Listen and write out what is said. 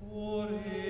Ore